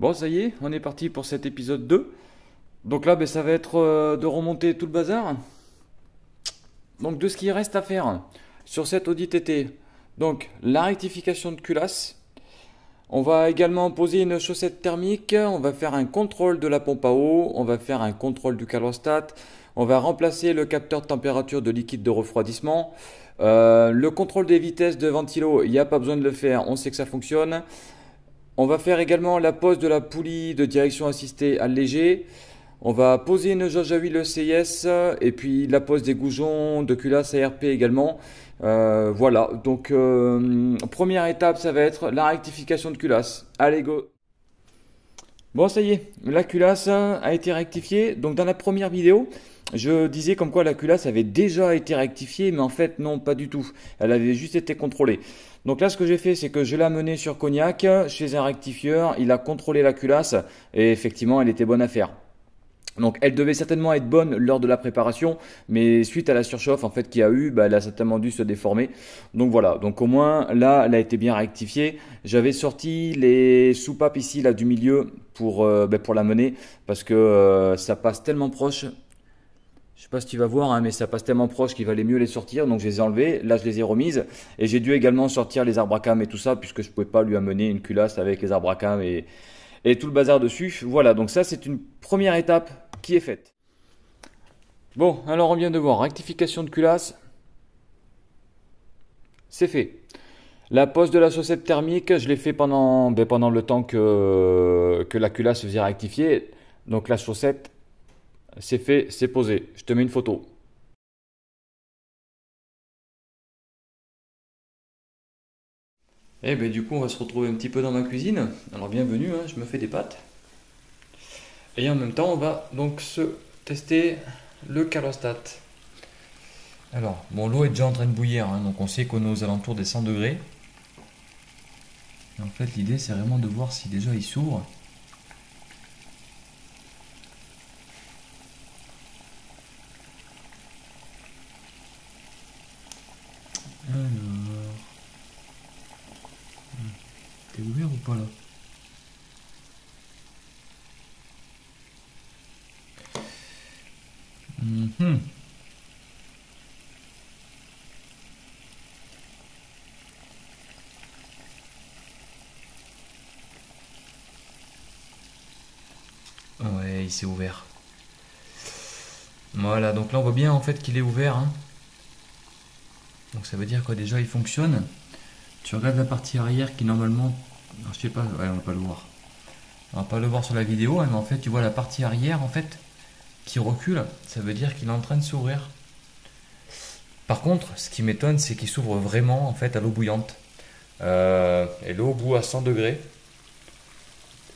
Bon, ça y est, on est parti pour cet épisode 2. Donc là, ben, ça va être euh, de remonter tout le bazar. Donc de ce qui reste à faire sur cet audit été. Donc la rectification de culasse. On va également poser une chaussette thermique. On va faire un contrôle de la pompe à eau. On va faire un contrôle du calostat. On va remplacer le capteur de température de liquide de refroidissement. Euh, le contrôle des vitesses de ventilo, il n'y a pas besoin de le faire, on sait que ça fonctionne. On va faire également la pose de la poulie de direction assistée allégée. On va poser une jauge à huile ECS et puis la pose des goujons de culasse ARP également. Euh, voilà, donc euh, première étape, ça va être la rectification de culasse. Allez, go Bon, ça y est, la culasse a été rectifiée. Donc dans la première vidéo, je disais comme quoi la culasse avait déjà été rectifiée, mais en fait non, pas du tout. Elle avait juste été contrôlée. Donc là, ce que j'ai fait, c'est que je l'ai amenée sur Cognac, chez un rectifieur, il a contrôlé la culasse, et effectivement, elle était bonne à faire. Donc elle devait certainement être bonne lors de la préparation, mais suite à la surchauffe en fait qu'il y a eu, bah, elle a certainement dû se déformer. Donc voilà, donc au moins là, elle a été bien rectifiée. J'avais sorti les soupapes ici là du milieu pour euh, bah, pour la mener parce que euh, ça passe tellement proche. Je sais pas si tu vas voir, hein, mais ça passe tellement proche qu'il valait mieux les sortir. Donc je les ai enlevées. Là, je les ai remises. Et j'ai dû également sortir les arbres à cam et tout ça, puisque je pouvais pas lui amener une culasse avec les arbres à cam et, tout le bazar dessus. Voilà, donc ça, c'est une première étape qui est faite. Bon, alors on vient de voir rectification de culasse. C'est fait. La pose de la chaussette thermique, je l'ai fait pendant, ben, pendant le temps que, que la culasse faisait rectifier. Donc la chaussette, c'est fait, c'est posé. Je te mets une photo. Eh ben du coup on va se retrouver un petit peu dans ma cuisine. Alors bienvenue, hein, je me fais des pâtes. Et en même temps, on va donc se tester le calostat. Alors, bon, l'eau est déjà en train de bouillir, hein, donc on sait qu'on est aux alentours des 100 degrés. en fait, l'idée, c'est vraiment de voir si déjà il s'ouvre. Alors... T'es ouvert ou pas là Mhm. Ouvert. Voilà, donc là on voit bien en fait qu'il est ouvert. Hein. Donc ça veut dire que déjà il fonctionne. Tu regardes la partie arrière qui normalement... je sais pas, on va pas le voir. On va pas le voir sur la vidéo, hein, mais en fait tu vois la partie arrière en fait qui recule, ça veut dire qu'il est en train de s'ouvrir. Par contre, ce qui m'étonne, c'est qu'il s'ouvre vraiment en fait à l'eau bouillante. Euh, et l'eau bout à 100 degrés.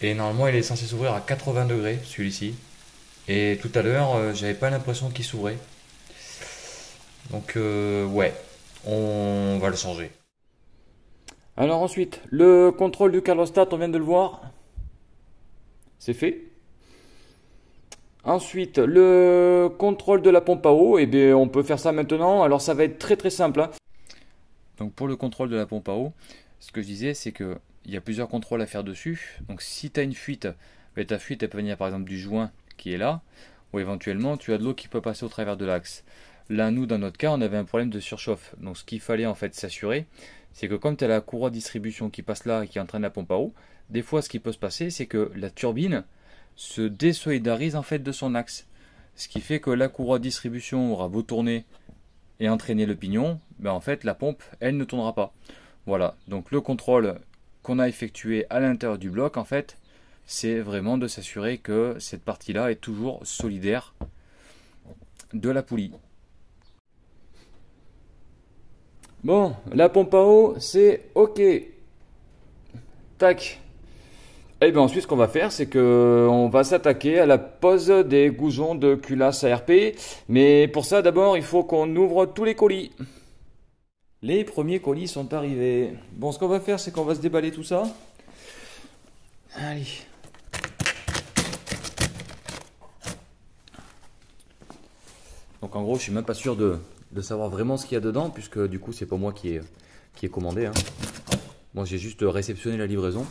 Et normalement, il est censé s'ouvrir à 80 degrés, celui-ci. Et tout à l'heure, euh, j'avais pas l'impression qu'il s'ouvrait. Donc, euh, ouais, on va le changer. Alors ensuite, le contrôle du calostat, on vient de le voir. C'est fait. Ensuite, le contrôle de la pompe à eau, eh bien, on peut faire ça maintenant. Alors ça va être très très simple. Hein. Donc pour le contrôle de la pompe à eau, ce que je disais, c'est qu'il y a plusieurs contrôles à faire dessus. Donc si tu as une fuite, ben, ta fuite elle peut venir par exemple du joint qui est là, ou éventuellement tu as de l'eau qui peut passer au travers de l'axe. Là, nous, dans notre cas, on avait un problème de surchauffe. Donc ce qu'il fallait en fait s'assurer, c'est que comme tu as la courroie de distribution qui passe là et qui entraîne la pompe à eau, des fois ce qui peut se passer, c'est que la turbine, se désolidarise en fait de son axe. Ce qui fait que la courroie de distribution aura beau tourner et entraîner le pignon, ben en fait la pompe elle ne tournera pas. Voilà, donc le contrôle qu'on a effectué à l'intérieur du bloc en fait, c'est vraiment de s'assurer que cette partie-là est toujours solidaire de la poulie. Bon, la pompe à eau, c'est OK. Tac. Et eh bien ensuite, ce qu'on va faire, c'est qu'on va s'attaquer à la pose des goujons de culasse ARP. Mais pour ça, d'abord, il faut qu'on ouvre tous les colis. Les premiers colis sont arrivés. Bon, ce qu'on va faire, c'est qu'on va se déballer tout ça. Allez. Donc en gros, je suis même pas sûr de, de savoir vraiment ce qu'il y a dedans, puisque du coup, c'est pas moi qui ai, qui commandé. Hein. Moi, j'ai juste réceptionné la livraison.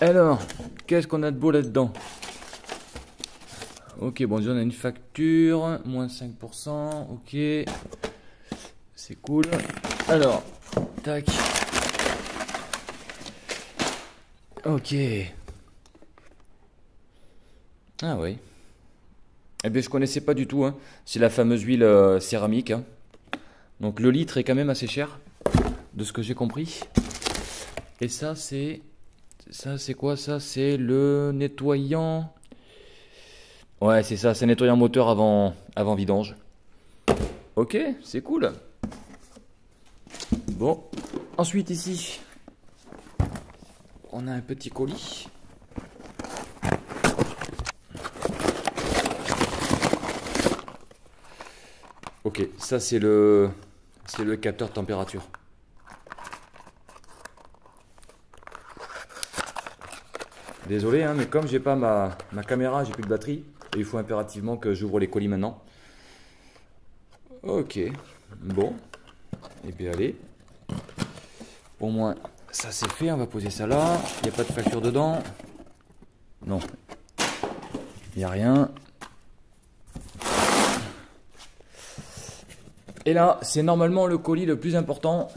Alors, qu'est-ce qu'on a de beau là-dedans? Ok, bon, on a une facture, moins 5%, ok. C'est cool. Alors, tac. Ok. Ah oui. Eh bien, je connaissais pas du tout. Hein. C'est la fameuse huile euh, céramique. Hein. Donc le litre est quand même assez cher, de ce que j'ai compris. Et ça, c'est... Ça, c'est quoi? Ça C'est le nettoyant... Ouais, c'est ça, c'est nettoyant moteur avant, avant vidange. Ok, c'est cool. Bon, ensuite ici, on a un petit colis. Ok, ça c'est le c'est le capteur de température. Désolé, hein, mais comme j'ai pas ma, caméra, j'ai plus de batterie, il faut impérativement que j'ouvre les colis maintenant. Ok, bon, et eh bien allez. Au moins, ça c'est fait, on va poser ça là. Il n'y a pas de facture dedans. Non, il n'y a rien. Et là, c'est normalement le colis le plus important.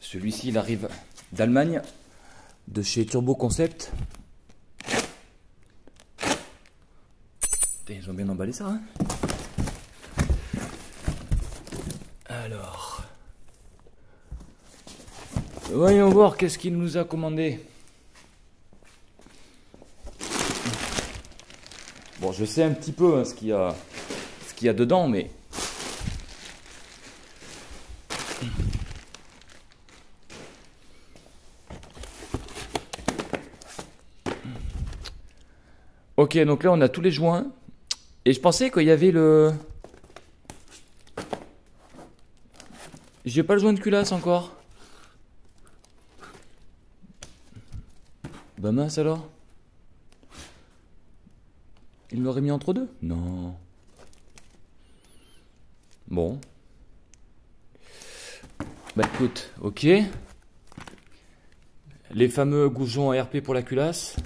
Celui-ci, il arrive d'Allemagne, de chez Turbo Concept. Ils ont bien emballé ça. Hein Alors, voyons voir qu'est-ce qu'il nous a commandé. Bon, je sais un petit peu hein, ce qu'il y a dedans, mais Ok, donc là on a tous les joints. Et je pensais qu'il y avait le... J'ai pas le joint de culasse encore. Bah mince alors. Il m'aurait mis entre deux? Non. Bon. Bah écoute, ok. Les fameux goujons ARP pour la culasse.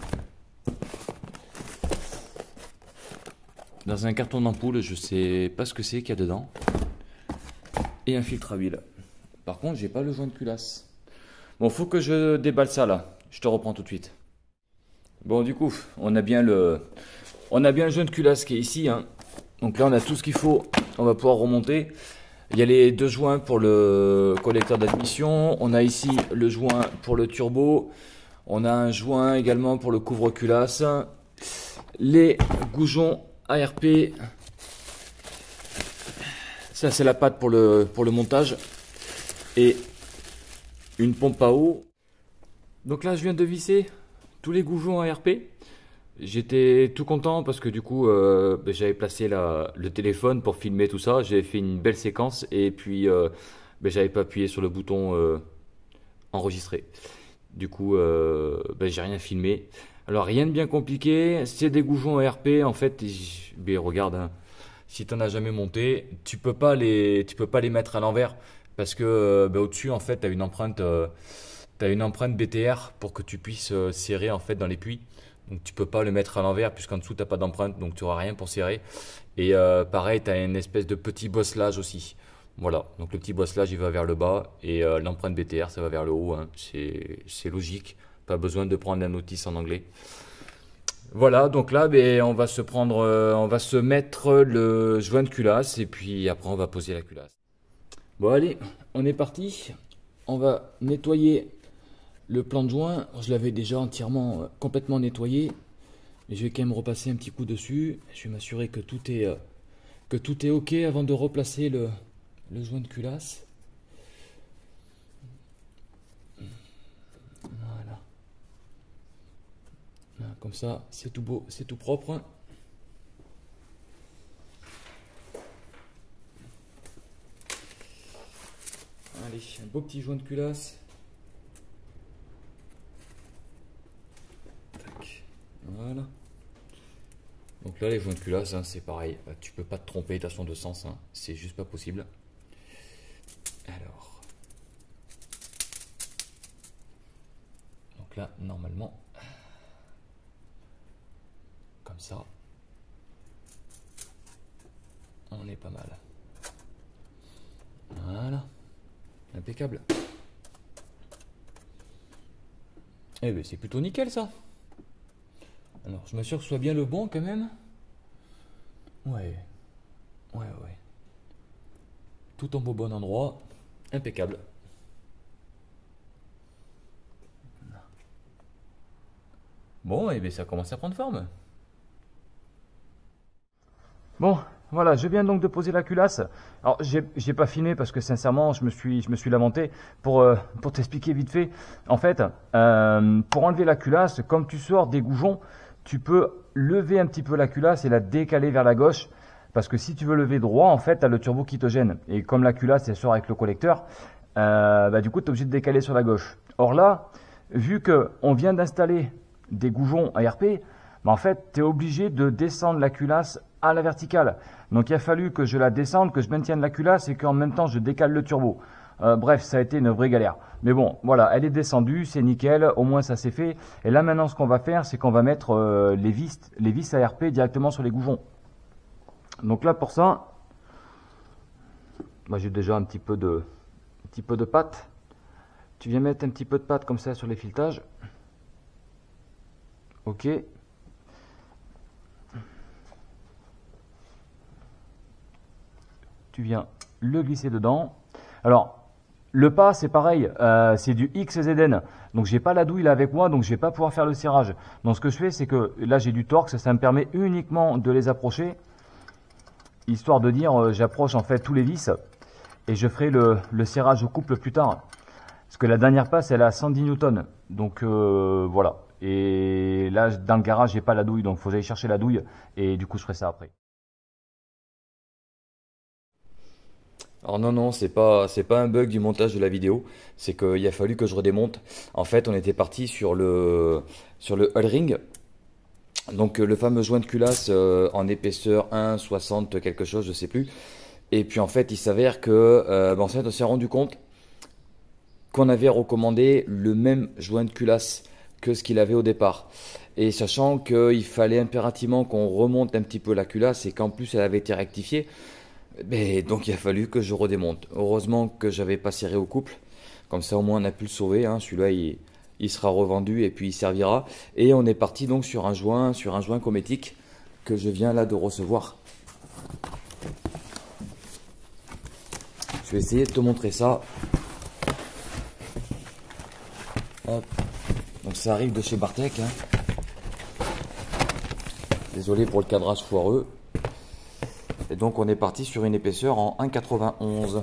Dans un carton d'ampoule, je sais pas ce que c'est qu'il y a dedans. Et un filtre à huile. Par contre, j'ai pas le joint de culasse. Bon, faut que je déballe ça là. Je te reprends tout de suite. Bon, du coup, on a bien le, on a bien le joint de culasse qui est ici. Hein. Donc là, on a tout ce qu'il faut. On va pouvoir remonter. Il y a les deux joints pour le collecteur d'admission. On a ici le joint pour le turbo. On a un joint également pour le couvre-culasse. Les goujons ARP. Ça, c'est la patte pour le, montage. Et une pompe à eau. Donc là, je viens de visser tous les goujons ARP. J'étais tout content parce que du coup, euh, ben, j'avais placé la, le téléphone pour filmer tout ça. J'avais fait une belle séquence et puis euh, ben, j'avais pas appuyé sur le bouton euh, enregistrer. Du coup, ben, j'ai rien filmé. Alors rien de bien compliqué, c'est des goujons RP en fait, mais regarde, hein, si tu n'en as jamais monté, tu peux pas les, peux pas les mettre à l'envers parce que euh, ben, au-dessus en fait tu as une empreinte, euh, as une empreinte BTR pour que tu puisses euh, serrer en fait dans les puits. Donc tu peux pas le mettre à l'envers puisqu'en dessous tu n'as pas d'empreinte, donc tu auras rien pour serrer. Et pareil, tu as une espèce de petit bosselage aussi. Voilà, donc le petit bosselage il va vers le bas et l'empreinte BTR ça va vers le haut. Hein. C'est logique. Pas besoin de prendre la notice en anglais. Voilà, donc là, ben, on va se prendre, euh, on va se mettre le joint de culasse et puis après on va poser la culasse. Bon allez, on est parti. On va nettoyer le plan de joint. Je l'avais déjà entièrement, euh, complètement nettoyé. Mais je vais quand même repasser un petit coup dessus. Je vais m'assurer que tout est, euh, que tout est ok avant de replacer le, le joint de culasse. Comme ça, c'est tout beau, c'est tout propre. Hein. Allez, un beau petit joint de culasse. Voilà. Donc là, les joints de culasse, hein, c'est pareil. Bah, tu peux pas te tromper, t'as son de sens. Hein. C'est juste pas possible. C'est plutôt nickel ça. Alors, je m'assure que ce soit bien le bon quand même. Ouais. Ouais, ouais. Tout en au bon endroit. Impeccable. Bon, et eh bien ça commence à prendre forme. Bon, voilà, je viens donc de poser la culasse. Alors, j'ai pas filmé parce que sincèrement, je me suis, je me suis lamenté. Pour, euh, pour t'expliquer vite fait, en fait, euh, pour enlever la culasse, comme tu sors des goujons, tu peux lever un petit peu la culasse et la décaler vers la gauche. Parce que si tu veux lever droit, en fait, tu as le turbo qui te gêne. Et comme la culasse, elle sort avec le collecteur, euh, bah, du coup, tu es obligé de décaler sur la gauche. Or là, vu qu'on vient d'installer des goujons ARP, bah, en fait, tu es obligé de descendre la culasse à la verticale. Donc il a fallu que je la descende, que je maintienne la culasse et qu'en même temps je décale le turbo. Euh, bref, ça a été une vraie galère. Mais bon, voilà, elle est descendue, c'est nickel, au moins ça s'est fait. Et là maintenant, ce qu'on va faire, c'est qu'on va mettre euh, les, vis, les vis ARP directement sur les goujons. Donc là, pour ça, moi j'ai déjà un petit peu de, un petit peu de pâte. Tu viens mettre un petit peu de pâte comme ça sur les filetages. Ok. Tu viens le glisser dedans. Alors, le pas, c'est pareil, euh, c'est du XZN. Donc j'ai pas la douille là avec moi, donc je vais pas pouvoir faire le serrage. Donc ce que je fais, c'est que là j'ai du torque, ça, me permet uniquement de les approcher, histoire de dire euh, j'approche en fait tous les vis et je ferai le, serrage au couple plus tard. Parce que la dernière passe, elle a 110 Newton. Donc euh, voilà. Et là, dans le garage, j'ai pas la douille, donc faut aller chercher la douille et du coup je ferai ça après. Alors non, non, c'est pas, c'est pas un bug du montage de la vidéo, c'est qu'il a fallu que je redémonte. En fait, on était parti sur le, sur le hull ring, donc le fameux joint de culasse euh, en épaisseur 1, 60 quelque chose, je sais plus. Et puis en fait, il s'avère que, euh, ben, on s'est rendu compte qu'on avait recommandé le même joint de culasse que ce qu'il avait au départ. Et sachant qu'il fallait impérativement qu'on remonte un petit peu la culasse et qu'en plus elle avait été rectifiée, donc il a fallu que je redémonte. Heureusement que j'avais pas serré au couple. Comme ça au moins on a pu le sauver. Hein. Celui-là il, sera revendu et puis il servira. Et on est parti donc sur un joint, sur un joint cométique que je viens là de recevoir. Je vais essayer de te montrer ça. Donc ça arrive de chez Bartek. Hein. Désolé pour le cadrage foireux. Donc on est parti sur une épaisseur en 1,91.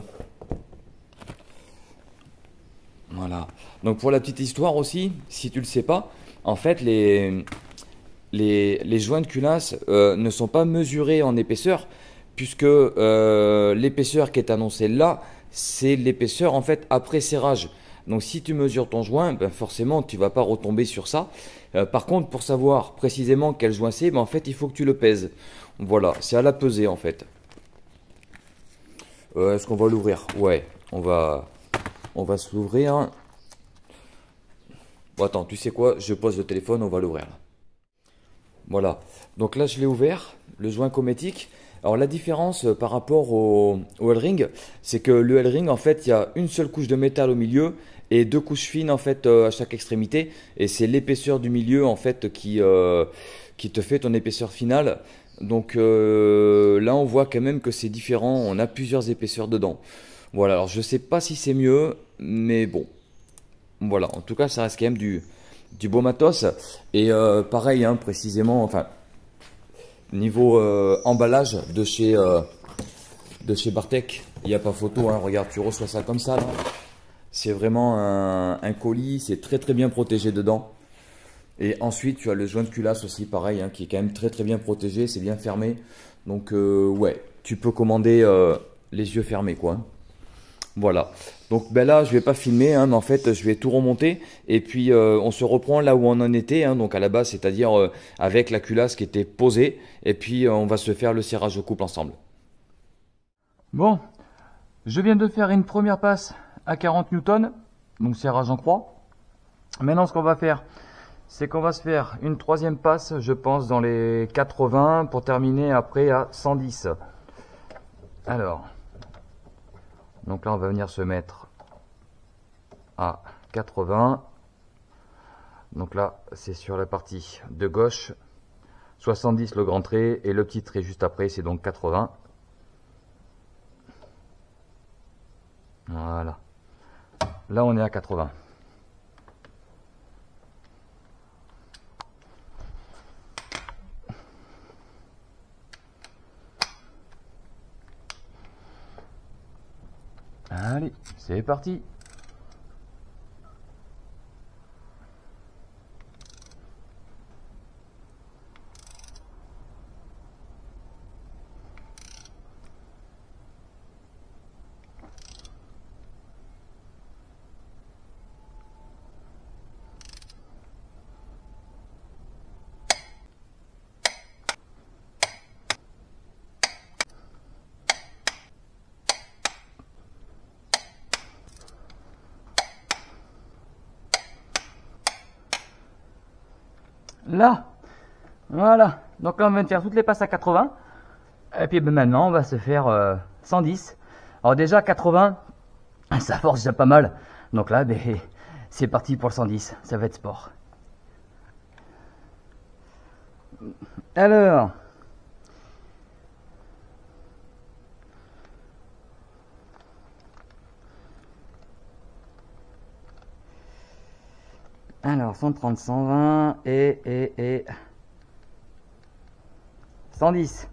Voilà. Donc pour la petite histoire aussi, si tu ne le sais pas, en fait les, les, joints de culasse euh, ne sont pas mesurés en épaisseur, puisque euh, l'épaisseur qui est annoncée là, c'est l'épaisseur en fait après serrage. Donc si tu mesures ton joint, ben forcément tu vas pas retomber sur ça. Euh, par contre, pour savoir précisément quel joint c'est, ben en fait il faut que tu le pèses. Voilà, c'est à la pesée en fait. Euh, est-ce qu'on va l'ouvrir? Ouais, on va, on va se l'ouvrir. Bon, attends, tu sais quoi? Je pose le téléphone, on va l'ouvrir. Voilà. Donc là, je l'ai ouvert, le joint cométique. Alors la différence euh, par rapport au, au L-ring, c'est que le L-ring, en fait, il y a une seule couche de métal au milieu et deux couches fines en fait euh, à chaque extrémité. Et c'est l'épaisseur du milieu en fait qui, qui te fait ton épaisseur finale. Donc euh, là, on voit quand même que c'est différent. On a plusieurs épaisseurs dedans. Voilà, alors je sais pas si c'est mieux, mais bon. Voilà, en tout cas, ça reste quand même du, du beau matos. Et euh, pareil, hein, précisément, enfin, niveau euh, emballage de chez, de chez Bartek, il n'y a pas photo. Hein, regarde, tu reçois ça comme ça. C'est vraiment un colis, c'est très très bien protégé dedans. Et ensuite, tu as le joint de culasse aussi, pareil, hein, qui est quand même très très bien protégé, c'est bien fermé. Donc, euh, ouais, tu peux commander euh, les yeux fermés, quoi. Voilà. Donc ben là, je vais pas filmer, hein, mais en fait, je vais tout remonter et puis euh, on se reprend là où on en était, hein, donc à la base, c'est-à-dire euh, avec la culasse qui était posée, et puis on va se faire le serrage au couple ensemble. Bon, je viens de faire une première passe à 40 newtons, donc serrage en croix. Maintenant, ce qu'on va faire, c'est qu'on va se faire une troisième passe, je pense, dans les 80 pour terminer après à 110. Alors, donc là, on va venir se mettre à 80. Donc là, c'est sur la partie de gauche. 70 le grand trait et le petit trait juste après, c'est donc 80. Voilà. Là, on est à 80. Allez, c'est parti Là. Voilà. Donc là, on va faire toutes les passes à 80. Et puis ben, maintenant, on va se faire 110. Euh, Alors déjà, 80, ça force déjà pas mal. Donc là, ben, c'est parti pour le 110. Ça va être sport. Alors... Alors, 130, 120 et, et, et 110.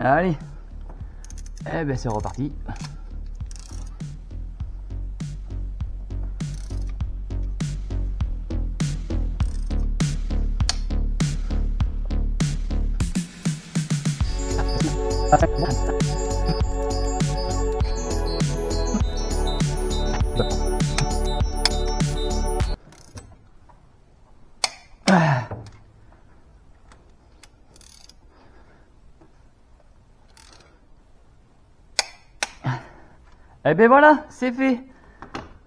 Allez. Eh ben, c'est reparti. Eh ben voilà, c'est fait.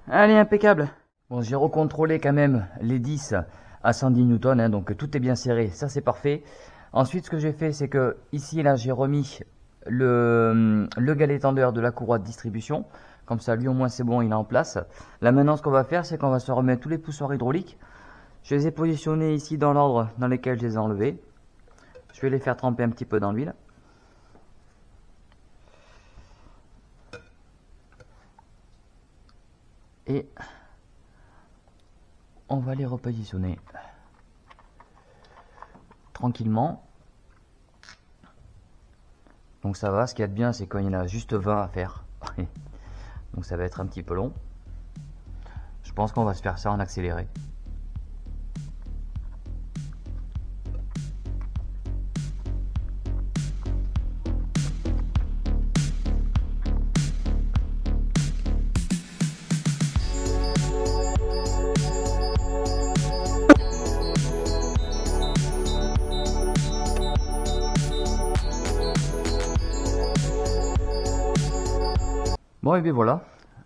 Allez, impeccable. Bon, j'ai recontrôlé quand même les 10 à 110 newtons, hein, donc tout est bien serré, ça c'est parfait. Ensuite, ce que j'ai fait, c'est que ici, là, j'ai remis le, le galet tendeur de la courroie de distribution. Comme ça, lui au moins c'est bon, il est en place. Là maintenant, ce qu'on va faire, c'est qu'on va se remettre tous les poussoirs hydrauliques. Je les ai positionnés ici dans l'ordre dans lequel je les ai enlevés. Je vais les faire tremper un petit peu dans l'huile. On va les repositionner tranquillement. Donc ça va, ce qu'il y bien, c'est y en a juste 20 à faire. Donc ça va être un petit peu long. Je pense qu'on va se faire ça en accéléré. Bon, et bien voilà,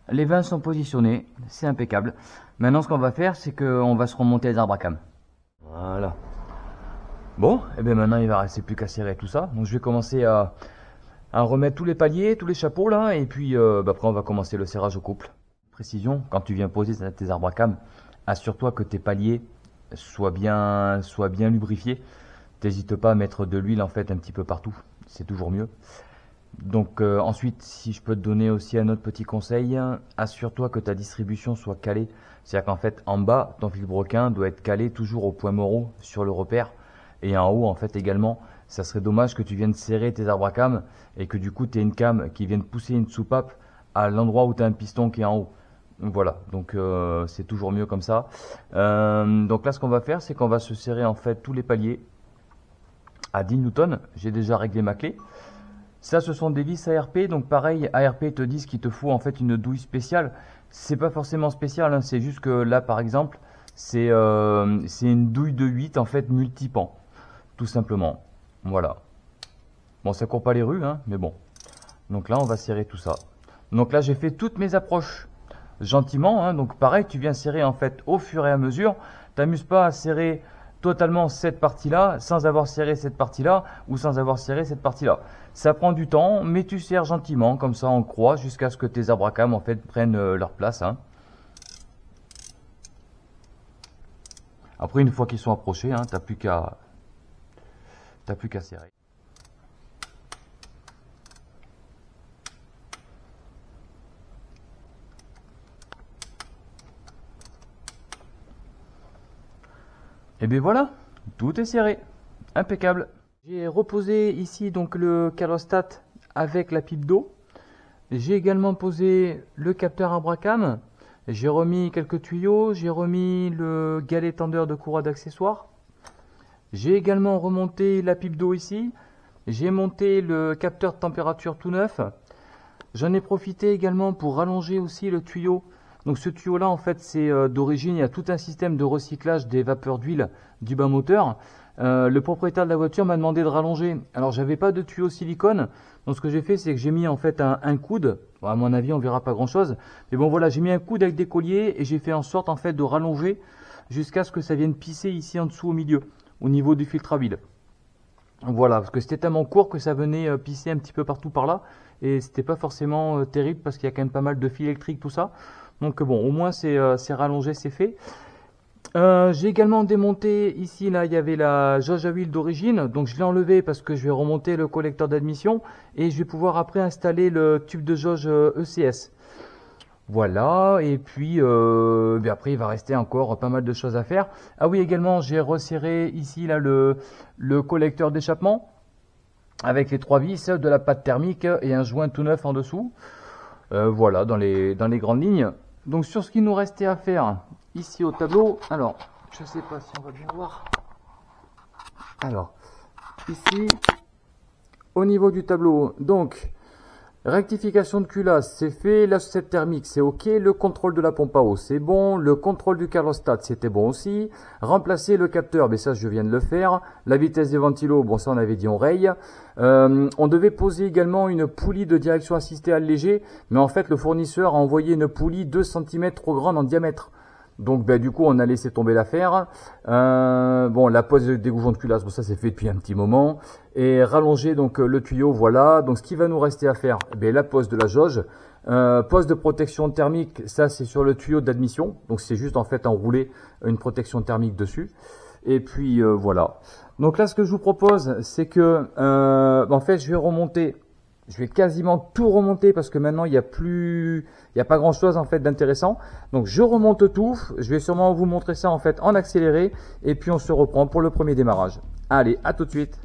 les vins sont positionnés, c'est impeccable. Maintenant, ce qu'on va faire, c'est qu'on va se remonter les arbres à cam. Voilà. Bon, et bien maintenant, il va rester plus qu'à serrer tout ça. Donc, je vais commencer à, remettre tous les paliers, tous les chapeaux là, et puis euh, bah, après, on va commencer le serrage au couple. Précision, quand tu viens poser tes arbres à cam, assure-toi que tes paliers soient bien, soient bien lubrifiés. N'hésite pas à mettre de l'huile en fait un petit peu partout, c'est toujours mieux. Donc euh, ensuite, si je peux te donner aussi un autre petit conseil, assure-toi que ta distribution soit calée. C'est-à-dire qu'en fait, en bas, ton fil broquin doit être calé toujours au point moraux sur le repère. Et en haut, en fait, également, ça serait dommage que tu viennes serrer tes arbres à cam et que du coup, tu aies une cam qui vienne pousser une soupape à l'endroit où tu as un piston qui est en haut. Voilà, donc euh, c'est toujours mieux comme ça. Euh, donc là, ce qu'on va faire, c'est qu'on va se serrer en fait tous les paliers à 10 newtons. J'ai déjà réglé ma clé. Ça, ce sont des vis ARP. Donc pareil, ARP te disent qu'il te faut en fait une douille spéciale. C'est pas forcément spécial, hein, c'est juste que là, par exemple, c'est euh, une douille de 8 en fait multipan, tout simplement. Voilà. Bon, ça court pas les rues, hein, mais bon. Donc là, on va serrer tout ça. Donc là, j'ai fait toutes mes approches gentiment. Hein, donc pareil, tu viens serrer en fait au fur et à mesure. T'amuses pas à serrer totalement cette partie-là sans avoir serré cette partie-là ou sans avoir serré cette partie-là. Ça prend du temps, mais tu serres gentiment, comme ça en croix, jusqu'à ce que tes abracams en fait prennent euh, leur place. Hein. Après, une fois qu'ils sont approchés, hein, t'as plus qu'à t'as plus qu'à serrer. Et bien voilà, tout est serré. Impeccable. J'ai reposé ici donc le calostat avec la pipe d'eau. J'ai également posé le capteur Abracam. J'ai remis quelques tuyaux. J'ai remis le galet tendeur de courroie d'accessoires. J'ai également remonté la pipe d'eau ici. J'ai monté le capteur de température tout neuf. J'en ai profité également pour rallonger aussi le tuyau donc ce tuyau-là, en fait, c'est euh, d'origine, il y a tout un système de recyclage des vapeurs d'huile du bas moteur. Euh, le propriétaire de la voiture m'a demandé de rallonger. Alors j'avais pas de tuyau silicone, donc ce que j'ai fait, c'est que j'ai mis en fait un, coude. à mon avis, on verra pas grand-chose, mais bon voilà, j'ai mis un coude avec des colliers et j'ai fait en sorte en fait de rallonger jusqu'à ce que ça vienne pisser ici en dessous au milieu, au niveau du filtre à huile. Voilà, parce que c'était tellement court que ça venait euh, pisser un petit peu partout par là, et c'était pas forcément terrible parce qu'il y a quand même pas mal de fils électriques, tout ça. Donc bon, au moins c'est euh, rallongé, c'est fait. Euh, j'ai également démonté ici, là, il y avait la jauge à huile d'origine, donc je l'ai enlevé parce que je vais remonter le collecteur d'admission et je vais pouvoir après installer le tube de jauge ECS. Euh, e voilà, et puis après il va rester encore pas mal de choses à faire. Ah oui, également j'ai resserré ici là le, le collecteur d'échappement avec les trois vis de la pâte thermique et un joint tout neuf en dessous. voilà, dans les grandes lignes. Donc sur ce qui nous restait à faire ici au tableau, alors je ne sais pas si on va bien voir. Alors ici au niveau du tableau, donc Rectification de culasse, c'est fait. La sucette thermique, c'est OK. Le contrôle de la pompe à eau, c'est bon. Le contrôle du carostat, c'était bon aussi. Remplacer le capteur, mais ça, je viens de le faire. La vitesse des ventilos, bon, ça, on avait dit on raye. Euh, on devait poser également une poulie de direction assistée allégée, mais en fait, le fournisseur a envoyé une poulie 2 cm trop grande en diamètre. Donc ben, du coup on a laissé tomber l'affaire. Euh, bon la pose des goujons de culasse, bon ça c'est fait depuis un petit moment. Et rallonger donc le tuyau, voilà. Donc ce qui va nous rester à faire, ben, la pose de la jauge. Euh, pose de protection thermique, ça c'est sur le tuyau d'admission. Donc c'est juste en fait enrouler une protection thermique dessus. Et puis euh, voilà. Donc là ce que je vous propose c'est que euh, en fait je vais remonter je vais quasiment tout remonter parce que maintenant il n'y a plus, il n'y a pas grand chose en fait d'intéressant. Donc je remonte tout. Je vais sûrement vous montrer ça en fait en accéléré et puis on se reprend pour le premier démarrage. Allez, à tout de suite.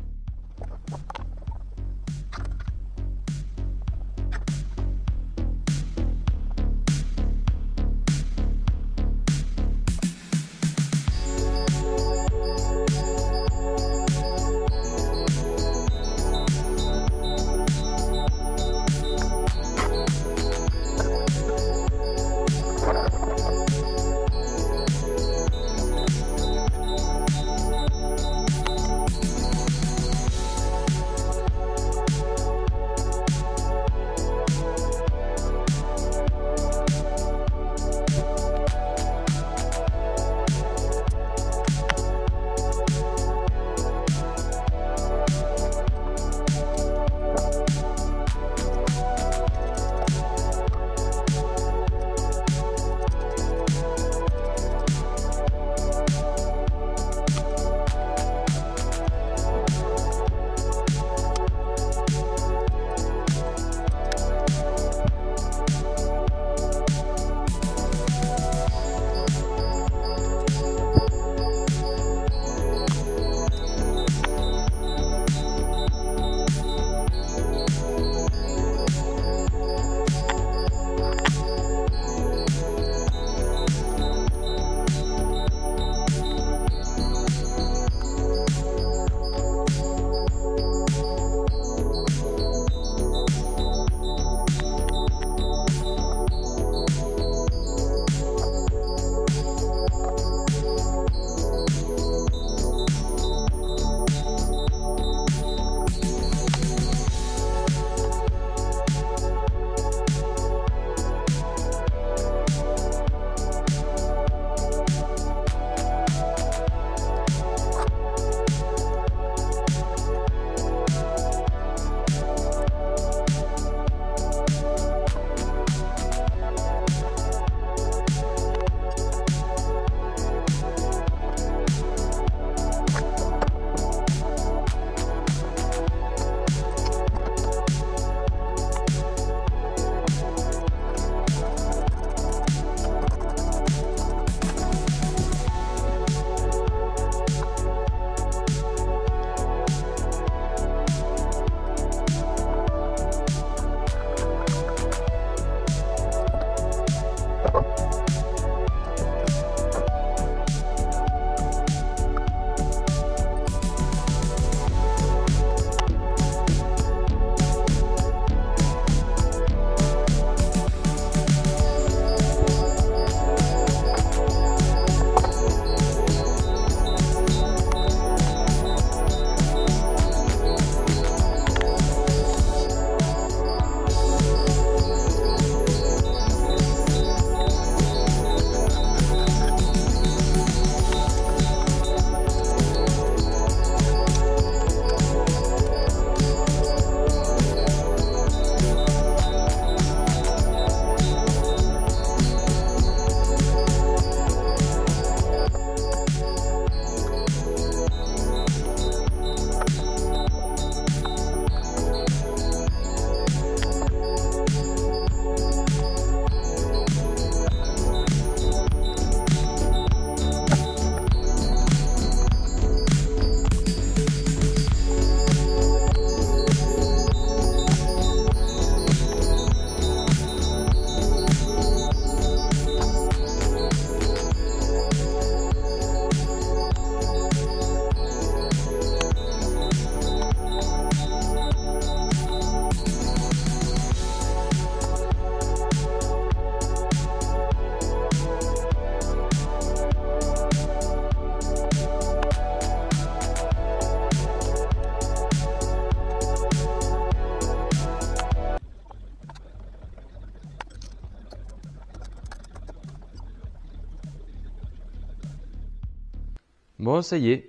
Bon, ça y est.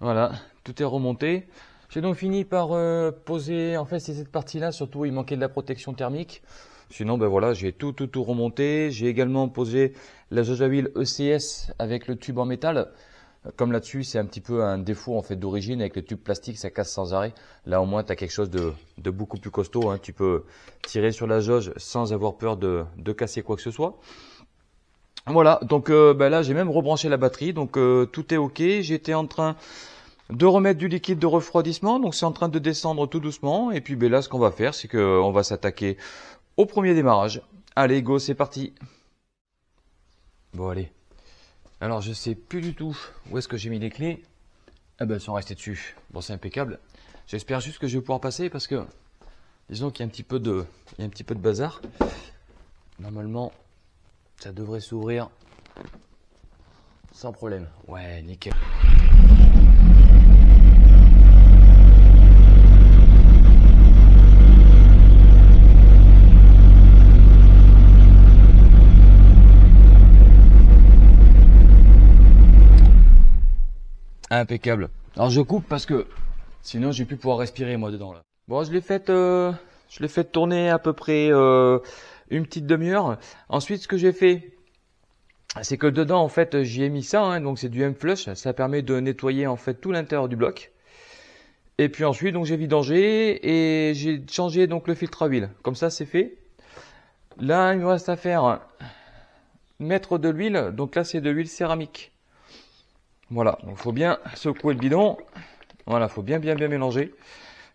Voilà, tout est remonté. J'ai donc fini par euh, poser, en fait c'est cette partie-là, surtout il manquait de la protection thermique. Sinon, ben voilà, j'ai tout, tout, tout remonté. J'ai également posé la jauge à huile ECS avec le tube en métal. Comme là-dessus, c'est un petit peu un défaut en fait d'origine. Avec le tube plastique, ça casse sans arrêt. Là, au moins, tu as quelque chose de, beaucoup plus costaud. Hein. Tu peux tirer sur la jauge sans avoir peur de casser quoi que ce soit. Voilà, donc euh, ben là, j'ai même rebranché la batterie. Donc, euh, tout est OK. J'étais en train de remettre du liquide de refroidissement. Donc, c'est en train de descendre tout doucement. Et puis, ben là, ce qu'on va faire, c'est qu'on va s'attaquer au premier démarrage. Allez, go, c'est parti. Bon, allez. Alors, je sais plus du tout où est-ce que j'ai mis les clés. Ah ben, elles sont restées dessus. Bon, c'est impeccable. J'espère juste que je vais pouvoir passer parce que, disons qu'il y a un petit peu de, il y a un petit peu de bazar. Normalement, ça devrait s'ouvrir sans problème. Ouais, nickel. Impeccable. Alors je coupe parce que sinon j'ai plus pouvoir respirer moi dedans là. Bon, je l'ai fait, euh, je l'ai fait tourner à peu près euh, une petite demi-heure. Ensuite, ce que j'ai fait, c'est que dedans en fait j'y ai mis ça, hein, donc c'est du M-Flush. Ça permet de nettoyer en fait tout l'intérieur du bloc. Et puis ensuite, donc j'ai vidangé et j'ai changé donc le filtre à huile. Comme ça, c'est fait. Là, il me reste à faire mettre de l'huile. Donc là, c'est de l'huile céramique. Voilà, donc faut bien secouer le bidon. Voilà, faut bien bien bien mélanger.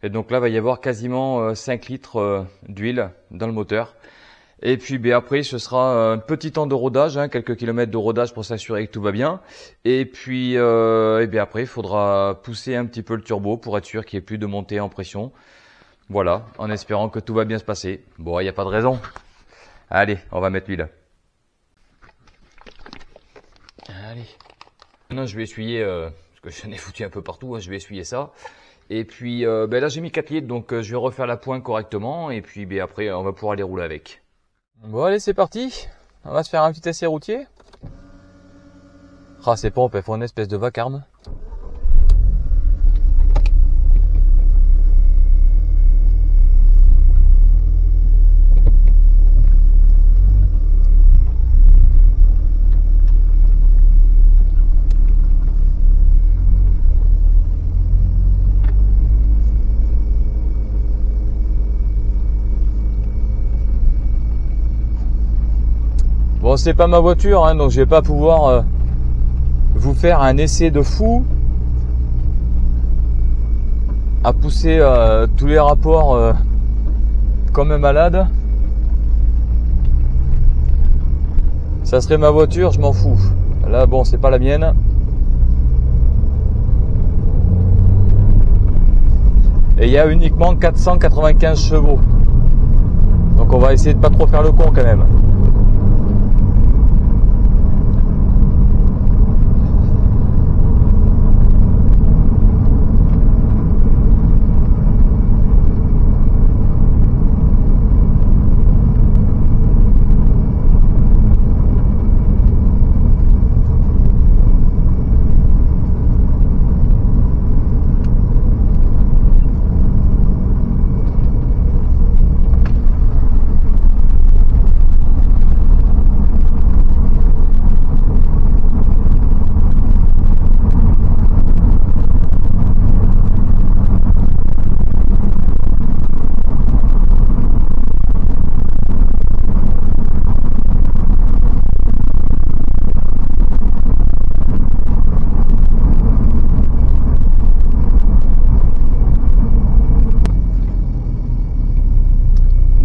Et donc là, il va y avoir quasiment 5 euh, litres euh, d'huile dans le moteur. Et puis ben, après, ce sera un petit temps de rodage, hein, quelques kilomètres de rodage pour s'assurer que tout va bien. Et puis euh, et bien après, il faudra pousser un petit peu le turbo pour être sûr qu'il n'y ait plus de montée en pression. Voilà, en espérant que tout va bien se passer. Bon, il n'y a pas de raison. Allez, on va mettre l'huile. Allez. Maintenant, je vais essuyer, euh, parce que j'en ai foutu un peu partout, hein, je vais essuyer ça. Et puis euh, ben là, j'ai mis 4 litres, donc euh, je vais refaire la pointe correctement. Et puis ben, après, on va pouvoir les rouler avec. Bon, allez, c'est parti. On va se faire un petit essai routier. Ah, c'est pompe, elles font une espèce de vacarme. Bon, c'est pas ma voiture, hein, donc je vais pas pouvoir euh, vous faire un essai de fou à pousser euh, tous les rapports euh, comme un malade. Ça serait ma voiture, je m'en fous. Là, bon, c'est pas la mienne. Et il y a uniquement 495 chevaux. Donc on va essayer de pas trop faire le con quand même.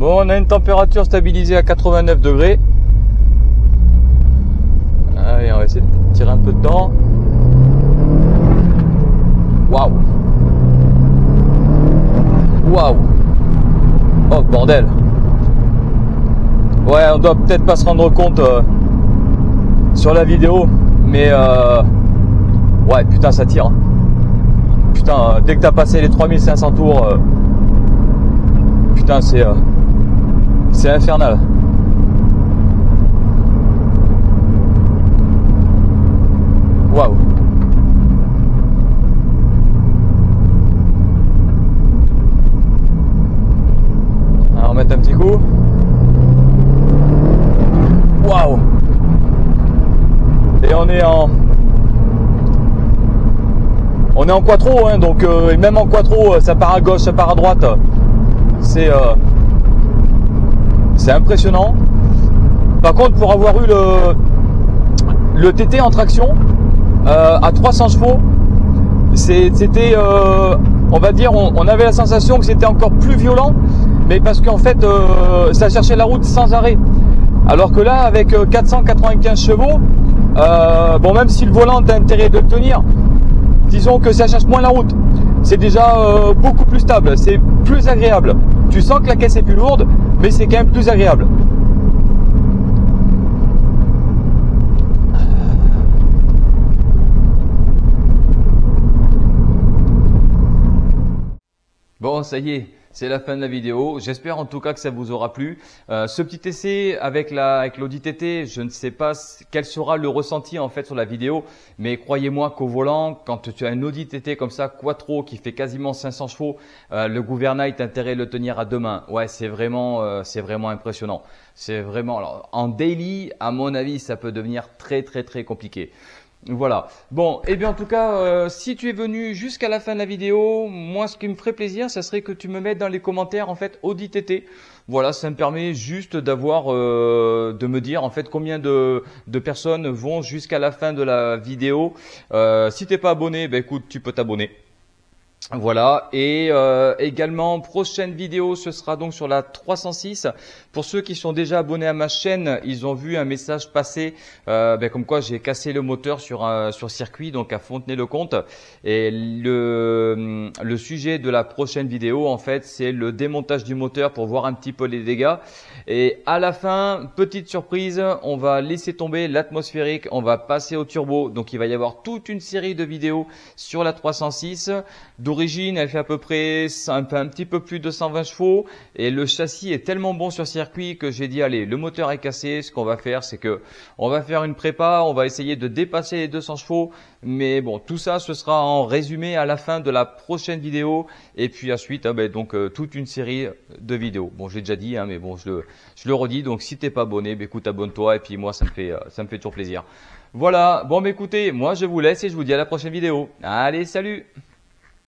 On a une température stabilisée à 89 degrés. Allez, on va essayer de tirer un peu dedans. Waouh Waouh Oh bordel Ouais, on doit peut-être pas se rendre compte euh, sur la vidéo, mais euh, ouais, putain, ça tire. Putain, dès que t'as passé les 3500 tours, euh, putain, c'est c'est infernal. Waouh. On va mettre un petit coup. Waouh. Et on est en on est en quattro, hein, donc euh, et même en quattro, euh, ça part à gauche, ça part à droite. C'est euh, c'est impressionnant. Par contre, pour avoir eu le le TT en traction euh, à 300 chevaux, c'était, on va dire, on, avait la sensation que c'était encore plus violent, mais parce qu'en fait, ça cherchait la route sans arrêt. Alors que là, avec 495 chevaux, bon, même si le volant a intérêt de le tenir, disons que ça cherche moins la route. C'est déjà euh, beaucoup plus stable, c'est plus agréable. Tu sens que la caisse est plus lourde, mais c'est quand même plus agréable. Bon, ça y est, c'est la fin de la vidéo. J'espère en tout cas que ça vous aura plu. Euh, ce petit essai avec la avec l'Audi TT, je ne sais pas quel sera le ressenti en fait sur la vidéo, mais croyez-moi qu'au volant, quand tu as un Audi TT comme ça, quattro, qui fait quasiment 500 chevaux, euh, le gouvernail t'intérêt de le tenir à deux mains. Ouais, c'est vraiment euh, c'est vraiment impressionnant. C'est vraiment alors en daily, à mon avis, ça peut devenir très très très compliqué. Voilà. Bon, et eh bien en tout cas, euh, si tu es venu jusqu'à la fin de la vidéo, moi ce qui me ferait plaisir, ça serait que tu me mettes dans les commentaires en fait Audi TT. Voilà, ça me permet juste d'avoir, euh, de me dire en fait combien de, personnes vont jusqu'à la fin de la vidéo. Euh, si t'es pas abonné, ben écoute, tu peux t'abonner. Voilà, et euh, également prochaine vidéo, ce sera donc sur la 306. Pour ceux qui sont déjà abonnés à ma chaîne, ils ont vu un message passer, euh, ben, comme quoi j'ai cassé le moteur sur un sur circuit, donc à Fontenay-le-Comte. Et le le sujet de la prochaine vidéo, en fait, c'est le démontage du moteur pour voir un petit peu les dégâts. Et à la fin, petite surprise, on va laisser tomber l'atmosphérique, on va passer au turbo. Donc il va y avoir toute une série de vidéos sur la 306. Elle fait à peu près un, petit peu plus de 120 chevaux et le châssis est tellement bon sur circuit que j'ai dit allez, le moteur est cassé, ce qu'on va faire c'est que on va faire une prépa, on va essayer de dépasser les 200 chevaux, mais bon, tout ça ce sera en résumé à la fin de la prochaine vidéo et puis ensuite ah ben, donc euh, toute une série de vidéos. Bon, j'ai déjà dit hein, mais bon, je le je le redis donc si t'es pas abonné, ben, écoute abonne-toi et puis moi ça me fait euh, ça me fait toujours plaisir. Voilà, bon bah écoutez, moi je vous laisse et je vous dis à la prochaine vidéo. Allez, salut